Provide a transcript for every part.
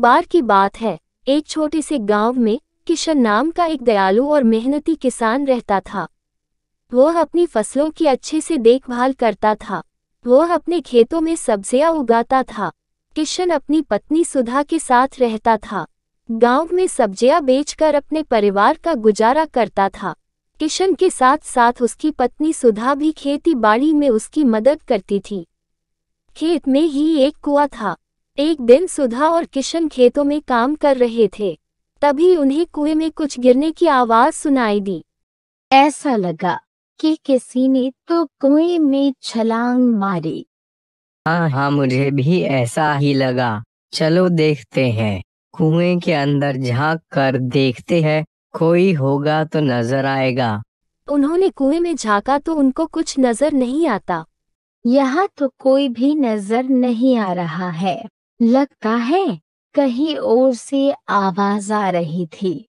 बार की बात है। एक छोटे से गाँव में किशन नाम का एक दयालु और मेहनती किसान रहता था। वह अपनी फ़सलों की अच्छे से देखभाल करता था। वह अपने खेतों में सब्ज़ियाँ उगाता था। किशन अपनी पत्नी सुधा के साथ रहता था। गाँव में सब्ज़ियाँ बेचकर अपने परिवार का गुजारा करता था। किशन के साथ साथ उसकी पत्नी सुधा भी खेती बाड़ी में उसकी मदद करती थी। खेत में ही एक कुआ था। एक दिन सुधा और किशन खेतों में काम कर रहे थे। तभी उन्हें कुएँ में कुछ गिरने की आवाज़ सुनाई दी। ऐसा लगा कि किसी ने तो कुएँ में छलांग मारी। हाँ हाँ मुझे भी ऐसा ही लगा। चलो देखते हैं। कुएँ के अंदर झाँक कर देखते हैं। कोई होगा तो नज़र आएगा। उन्होंने कुएँ में झांका तो उनको कुछ नज़र नहीं आता। यहाँ तो कोई भी नज़र नहीं आ रहा है। लगता है कहीं और से आवाज़ आ रही थी।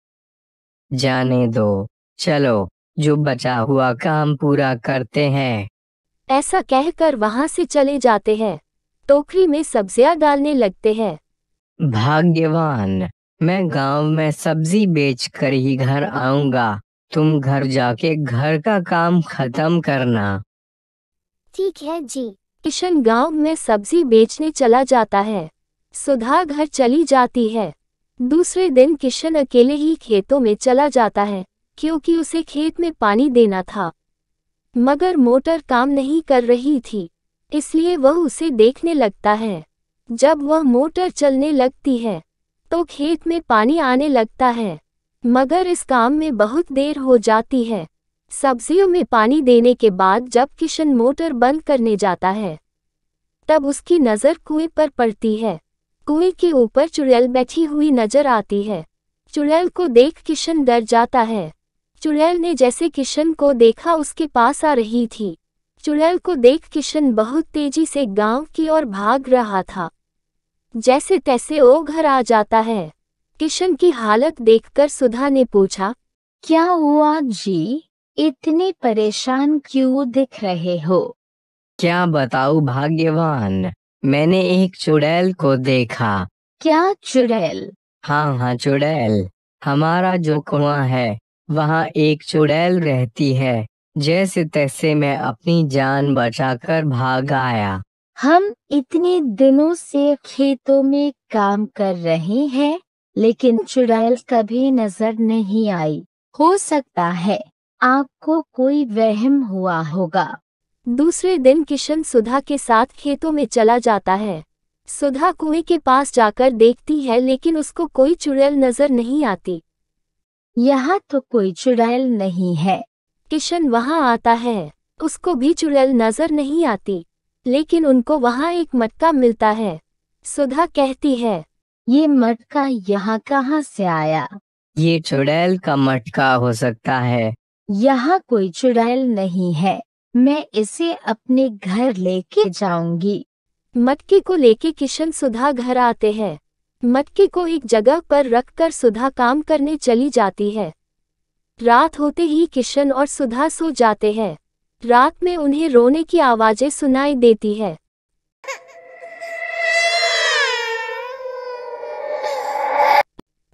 जाने दो। चलो जो बचा हुआ काम पूरा करते हैं। ऐसा कहकर वहाँ से चले जाते हैं। टोकरी में सब्ज़ियाँ डालने लगते हैं। भाग्यवान मैं गाँव में सब्ज़ी बेच कर ही घर आऊँगा। तुम घर जाके घर का काम खत्म करना। ठीक है जी। किशन गाँव में सब्ज़ी बेचने चला जाता है। सुधा घर चली जाती है। दूसरे दिन किशन अकेले ही खेतों में चला जाता है, क्योंकि उसे खेत में पानी देना था। मगर मोटर काम नहीं कर रही थी, इसलिए वह उसे देखने लगता है। जब वह मोटर चलने लगती है तो खेत में पानी आने लगता है। मगर इस काम में बहुत देर हो जाती है। सब्जियों में पानी देने के बाद जब किशन मोटर बंद करने जाता है, तब उसकी नज़र कुएँ पर पड़ती है। कुएँ के ऊपर चुड़ैल बैठी हुई नज़र आती है। चुड़ैल को देख किशन डर जाता है। चुड़ैल ने जैसे किशन को देखा उसके पास आ रही थी। चुड़ैल को देख किशन बहुत तेज़ी से गाँव की ओर भाग रहा था। जैसे तैसे वो घर आ जाता है। किशन की हालत देखकर सुधा ने पूछा क्या हुआ जी? इतने परेशान क्यों दिख रहे हो? क्या बताऊ भाग्यवान मैंने एक चुड़ैल को देखा। क्या चुड़ैल? हाँ हाँ चुड़ैल। हमारा जो कुआँ है वहाँ एक चुड़ैल रहती है। जैसे तैसे मैं अपनी जान बचाकर भाग आया। हम इतने दिनों से खेतों में काम कर रहे हैं लेकिन चुड़ैल कभी नज़र नहीं आई। हो सकता है आपको कोई वहम हुआ होगा। दूसरे दिन किशन सुधा के साथ खेतों में चला जाता है। सुधा कुएँ के पास जाकर देखती है लेकिन उसको कोई चुड़ैल नज़र नहीं आती। यहाँ तो कोई चुड़ैल नहीं है। किशन वहाँ आता है। उसको भी चुड़ैल नज़र नहीं आती लेकिन उनको वहाँ एक मटका मिलता है। सुधा कहती है ये मटका यहाँ कहाँ से आया? ये चुड़ैल का मटका हो सकता है। यहाँ कोई चुड़ैल नहीं है। मैं इसे अपने घर लेके जाऊँगी। मटके को लेके किशन सुधा घर आते हैं। मटके को एक जगह पर रखकर सुधा काम करने चली जाती है। रात होते ही किशन और सुधा सो जाते हैं। रात में उन्हें रोने की आवाज़ें सुनाई देती है।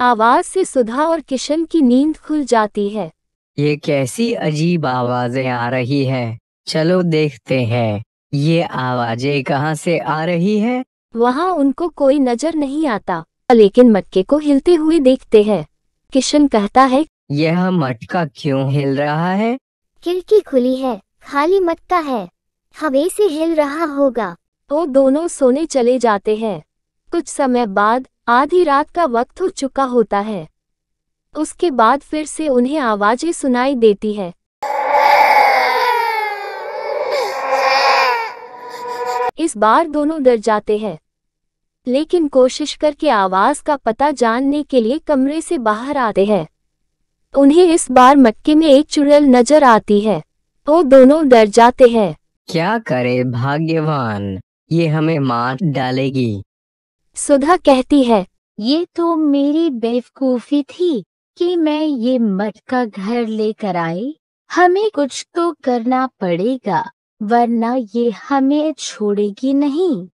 आवाज़ से सुधा और किशन की नींद खुल जाती है। ये कैसी अजीब आवाज़ें आ रही है। चलो देखते हैं। ये आवाज़ें कहाँ से आ रही है? वहाँ उनको कोई नज़र नहीं आता लेकिन मटके को हिलते हुए देखते हैं। किशन कहता है यह मटका क्यों हिल रहा है? खिड़की खुली है खाली मटका है। हवे से हिल रहा होगा। वो दोनों सोने चले जाते हैं। कुछ समय बाद आधी रात का वक्त हो चुका होता है। उसके बाद फिर से उन्हें आवाज़ें सुनाई देती है। इस बार दोनों डर जाते हैं। लेकिन कोशिश करके आवाज़ का पता जानने के लिए कमरे से बाहर आते हैं। उन्हें इस बार मटके में एक चुड़ैल नज़र आती है वो दोनों डर जाते हैं। क्या करे भाग्यवान ये हमें मार डालेगी। सुधा कहती है ये तो मेरी बेवकूफ़ी थी कि मैं ये मटका घर लेकर आई। हमें कुछ तो करना पड़ेगा। वरना ये हमें छोड़ेगी नहीं।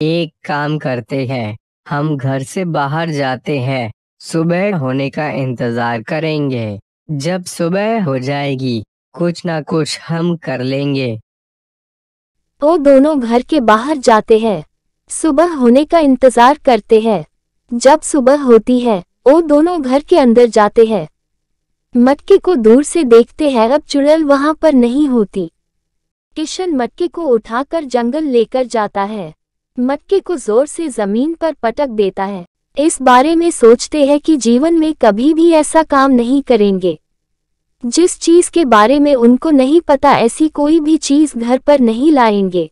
एक काम करते हैं हम घर से बाहर जाते हैं सुबह होने का इंतज़ार करेंगे। जब सुबह हो जाएगी कुछ ना कुछ हम कर लेंगे। वो दोनों घर के बाहर जाते हैं सुबह होने का इंतज़ार करते हैं। जब सुबह होती है वो दोनों घर के अंदर जाते हैं। मटके को दूर से देखते हैं अब चुड़ैल वहाँ पर नहीं होती। किशन मटके को उठाकर जंगल लेकर जाता है। मटके को ज़ोर से ज़मीन पर पटक देता है। इस बारे में सोचते हैं कि जीवन में कभी भी ऐसा काम नहीं करेंगे। जिस चीज़ के बारे में उनको नहीं पता, ऐसी कोई भी चीज़ घर पर नहीं लाएँगे।